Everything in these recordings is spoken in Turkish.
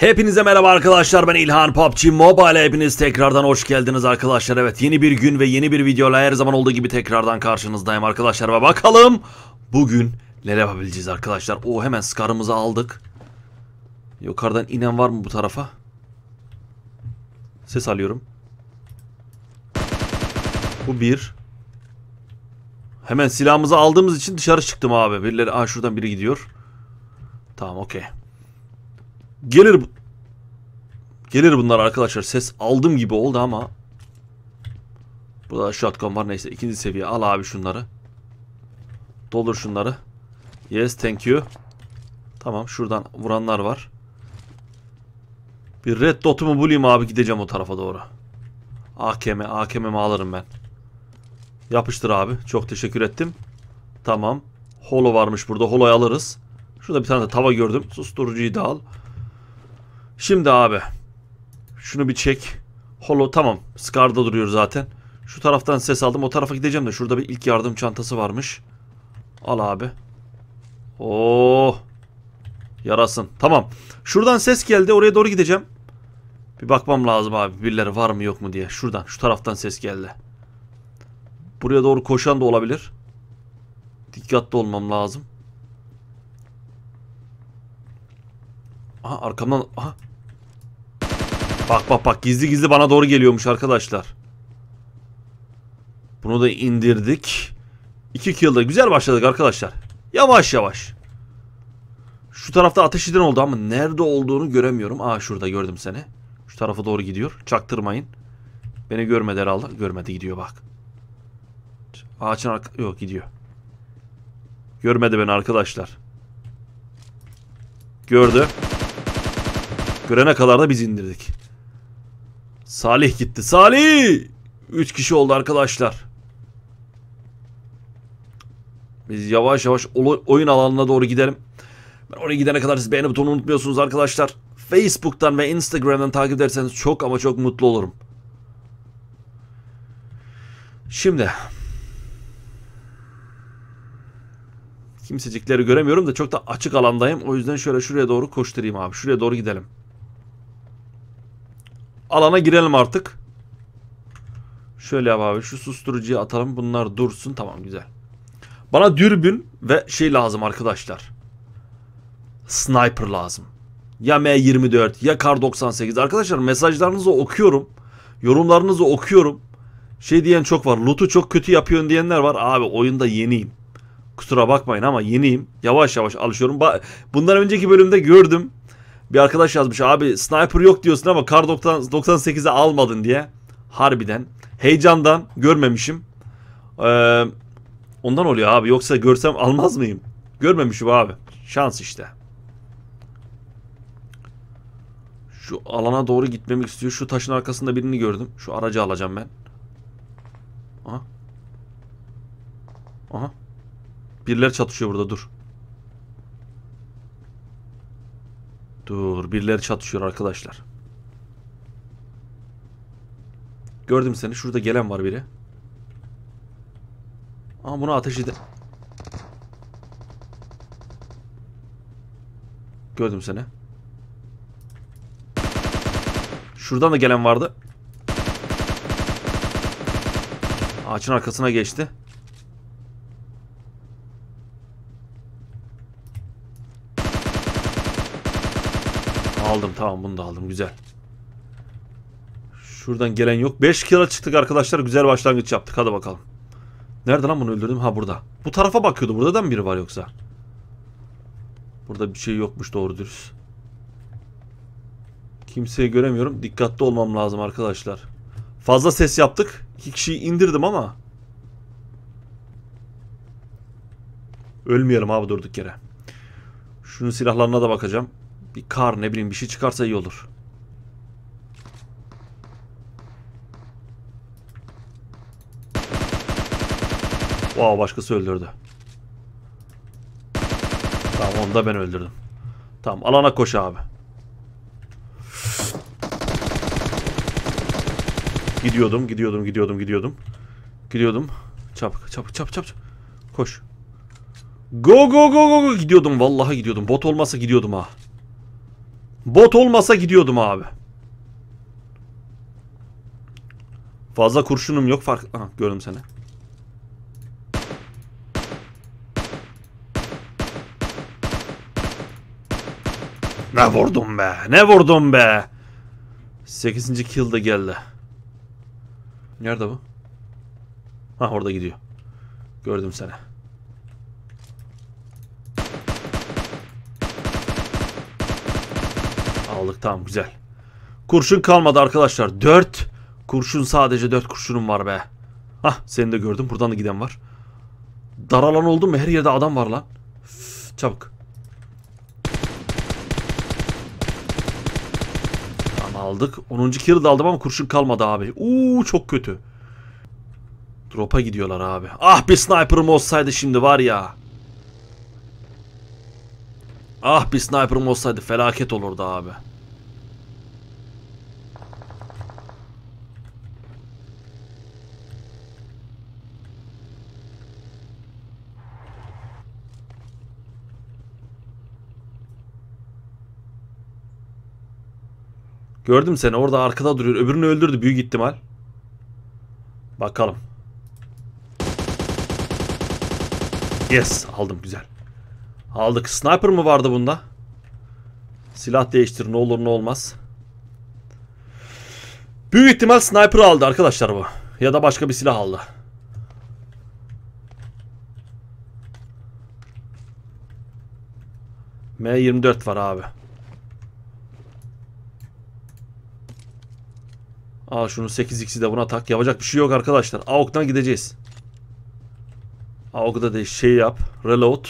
Hepinize merhaba arkadaşlar ben İlhan PUBG Mobile. Hepiniz tekrardan hoş geldiniz arkadaşlar. Evet yeni bir gün ve yeni bir videoyla her zaman olduğu gibi tekrardan karşınızdayım arkadaşlar. Ve bakalım bugün neler yapabileceğiz arkadaşlar. O hemen skarımızı aldık. Yukarıdan inen var mı bu tarafa? Ses alıyorum. Bu bir. Hemen silahımızı aldığımız için dışarı çıktım abi. Birileri aa şuradan biri gidiyor. Tamam okey Gelir. Gelir bunlar arkadaşlar. Ses aldım gibi oldu ama. Burada shotgun var neyse. ikinci seviye. Al abi şunları. Doldur şunları. Yes thank you. Tamam şuradan vuranlar var. Bir red dot'umu bulayım abi gideceğim o tarafa doğru. AKM, AKM'mi alırım ben. Yapıştır abi. Çok teşekkür ettim. Tamam. Holo varmış burada. Holo'yu alırız. Şurada bir tane de tava gördüm. Susturucuyu da al. Şimdi abi. Şunu bir çek. Holo tamam. Scar'da duruyor zaten. Şu taraftan ses aldım. O tarafa gideceğim de şurada bir ilk yardım çantası varmış. Al abi. Oo. Yarasın. Tamam. Şuradan ses geldi. Oraya doğru gideceğim. Bir bakmam lazım abi. Birileri var mı yok mu diye. Şuradan. Şu taraftan ses geldi. Buraya doğru koşan da olabilir. Dikkatli olmam lazım. Aha arkamdan. Aha. Bak bak bak gizli gizli bana doğru geliyormuş arkadaşlar. Bunu da indirdik. 2 kill'da güzel başladık arkadaşlar. Yavaş yavaş. Şu tarafta ateş eden oldu ama nerede olduğunu göremiyorum. Aa şurada gördüm seni. Şu tarafa doğru gidiyor. Çaktırmayın. Beni görmedi herhalde. Görmedi gidiyor bak. Ağaçın arka... Yok gidiyor. Görmedi beni arkadaşlar. Gördü. Görene kadar da biz indirdik. Salih gitti. Salih! 3 kişi oldu arkadaşlar. Biz yavaş yavaş oyun alanına doğru gidelim. Ben oraya gidene kadar siz beğeni butonunu unutmuyorsunuz arkadaşlar. Facebook'tan ve Instagram'dan takip ederseniz çok ama çok mutlu olurum. Şimdi. Kimsecikleri göremiyorum da çok da açık alandayım. O yüzden şöyle şuraya doğru koşturayım abi. Şuraya doğru gidelim. Alana girelim artık. Şöyle yap abi. Şu susturucuyu atalım. Bunlar dursun. Tamam güzel. Bana dürbün ve şey lazım arkadaşlar. Sniper lazım. Ya M24 ya Kar 98. Arkadaşlar mesajlarınızı okuyorum. Yorumlarınızı okuyorum. Şey diyen çok var. Loot'u çok kötü yapıyorsun diyenler var. Abi oyunda yeniyim. Kusura bakmayın ama yeniyim. Yavaş yavaş alışıyorum. Bundan önceki bölümde gördüm. Bir arkadaş yazmış abi sniper yok diyorsun ama kar 98'e almadın diye. Harbiden. Heyecandan görmemişim. Ee, ondan oluyor abi. Yoksa görsem almaz mıyım? Görmemişim abi. Şans işte. Şu alana doğru gitmemek istiyor. Şu taşın arkasında birini gördüm. Şu aracı alacağım ben. Aha. Aha. Birileri çatışıyor burada dur. Dur birileri çatışıyor arkadaşlar. Gördüm seni. Şurada gelen var biri. Ama bunu ateş ede... Gördüm seni. Şuradan da gelen vardı. Ağaçın arkasına geçti. Aldım tamam bunu da aldım güzel. Şuradan gelen yok. 5 kilo çıktık arkadaşlar. Güzel başlangıç yaptık. Hadi bakalım. Nerede lan bunu öldürdüm? Ha burada. Bu tarafa bakıyordu. Burada da mı biri var yoksa? Burada bir şey yokmuş doğru dürüst. Kimseyi göremiyorum. Dikkatli olmam lazım arkadaşlar. Fazla ses yaptık. İki kişiyi indirdim ama. Ölmeyelim abi durduk yere. Şunun silahlarına da bakacağım. Bir kar ne bileyim bir şey çıkarsa iyi olur. Wow başkası öldürdü. Tamam onu da ben öldürdüm. Tamam alana koş abi. Gidiyordum, gidiyordum, gidiyordum, gidiyordum. Gidiyordum. Çabuk, çabuk, çabuk, çabuk. Koş. Go go go go go gidiyordum vallahi gidiyordum. Bot olmasa gidiyordum ha. Bot olmasa gidiyordum abi. Fazla kurşunum yok fark... Aha gördüm seni. Ne vurdum be. Ne vurdum be. 8. kill de geldi. Nerede bu? Ha orada gidiyor. Gördüm seni. Aldık tamam güzel. Kurşun kalmadı arkadaşlar. 4 kurşun sadece 4 kurşunum var be. Hah seni de gördüm. Buradan da giden var. Dar alan oldu mu? Her yerde adam var lan. Üf, çabuk. Tamam aldık. 10. kill aldım ama kurşun kalmadı abi. Uuu çok kötü. Drop'a gidiyorlar abi. Ah bir sniper'ım olsaydı şimdi var ya. Ah bir sniper'ım olsaydı felaket olurdu abi. Gördüm seni orada arkada duruyor. Öbürünü öldürdü büyük ihtimal. Bakalım. Yes aldım güzel. Aldık. Sniper mı vardı bunda? Silah değiştir ne olur ne olmaz. Büyük ihtimal sniper aldı arkadaşlar bu. Ya da başka bir silah aldı. M24 var abi. Al şunu 8x'i de buna tak. Yapacak bir şey yok arkadaşlar. AOK'tan gideceğiz. AOK'da da şey yap. Reload.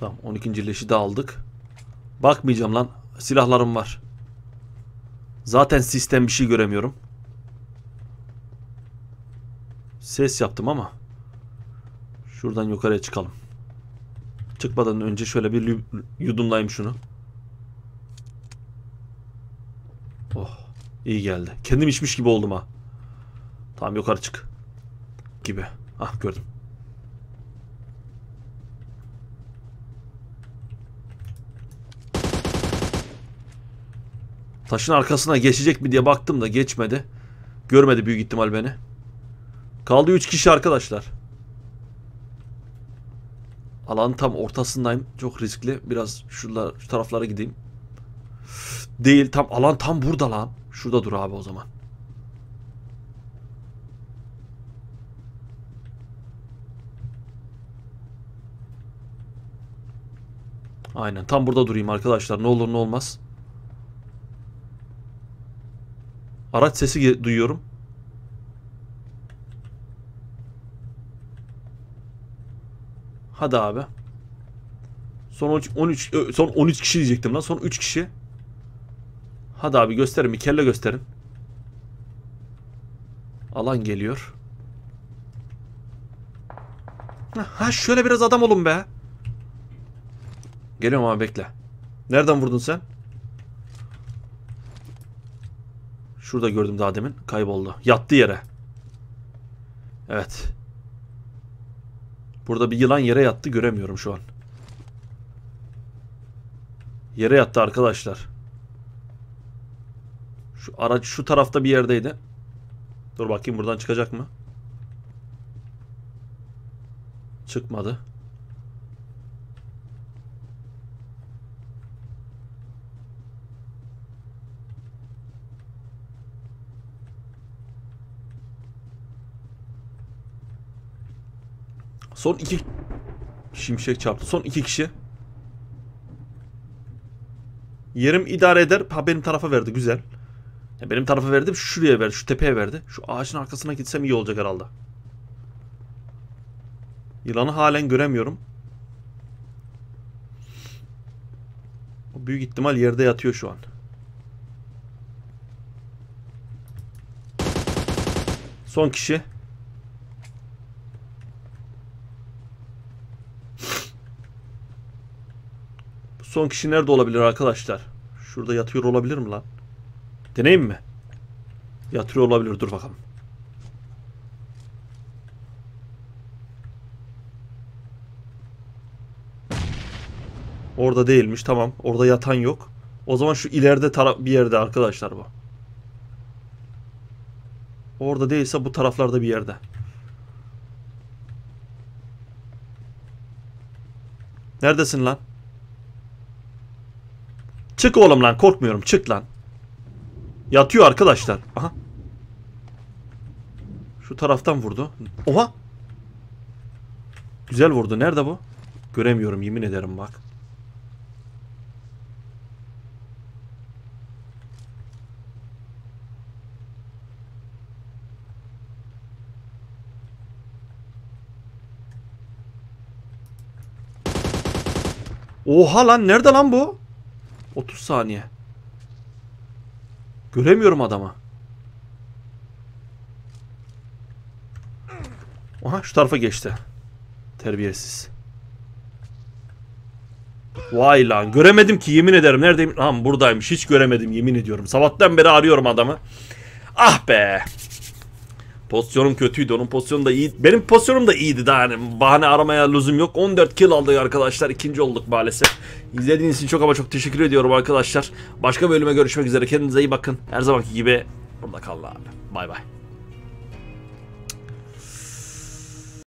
Tamam 12. leşi de aldık. Bakmayacağım lan. Silahlarım var. Zaten sistem bir şey göremiyorum. Ses yaptım ama. Şuradan yukarıya çıkalım. Çıkmadan önce şöyle bir yudumlayayım şunu. Oh iyi geldi. Kendim içmiş gibi oldum ha. Tamam yukarı çık. Gibi. Ah gördüm. Taşın arkasına geçecek mi diye baktım da geçmedi. Görmedi büyük ihtimal beni. Kaldı 3 kişi arkadaşlar. Alanın tam ortasındayım. Çok riskli. Biraz şuralar, şu taraflara gideyim. Değil tam alan tam burada lan. Şurada dur abi o zaman. Aynen tam burada durayım arkadaşlar. Ne olur ne olmaz. Araç sesi duyuyorum. Hadi abi. Son 13, 13 son 13 kişi diyecektim lan. Son 3 kişi. Hadi abi gösterin bir kelle gösterin. Alan geliyor. Ha şöyle biraz adam olun be. Geliyorum abi bekle. Nereden vurdun sen? Şurada gördüm daha demin. Kayboldu. Yattı yere. Evet. Burada bir yılan yere yattı göremiyorum şu an. Yere yattı arkadaşlar. Şu araç şu tarafta bir yerdeydi. Dur bakayım buradan çıkacak mı? Çıkmadı. Son iki şimşek çarptı. Son iki kişi. Yerim idare eder. Ha benim tarafa verdi. Güzel. Ya benim tarafa verdi. Şuraya verdi. Şu tepeye verdi. Şu ağacın arkasına gitsem iyi olacak herhalde. Yılanı halen göremiyorum. O büyük ihtimal yerde yatıyor şu an. Son kişi. Son kişi nerede olabilir arkadaşlar? Şurada yatıyor olabilir mi lan? Deneyim mi? Yatıyor olabilir. Dur bakalım. Orada değilmiş. Tamam. Orada yatan yok. O zaman şu ileride taraf bir yerde arkadaşlar bu. Orada değilse bu taraflarda bir yerde. Neredesin lan? Çık oğlum lan korkmuyorum çık lan. Yatıyor arkadaşlar. Aha. Şu taraftan vurdu. Oha. Güzel vurdu. Nerede bu? Göremiyorum yemin ederim bak. Oha lan nerede lan bu? 30 saniye. Göremiyorum adamı. Aha şu tarafa geçti. Terbiyesiz. Vay lan göremedim ki yemin ederim. Neredeyim? Lan buradaymış. Hiç göremedim yemin ediyorum. Sabahtan beri arıyorum adamı. Ah be. Pozisyonum kötüydü. Onun pozisyonu da iyi. Benim pozisyonum da iyiydi daha yani. Bahane aramaya lüzum yok. 14 kill aldık arkadaşlar. İkinci olduk maalesef. İzlediğiniz için çok ama çok teşekkür ediyorum arkadaşlar. Başka bölüme görüşmek üzere. Kendinize iyi bakın. Her zamanki gibi burada kalın abi. Bay bay.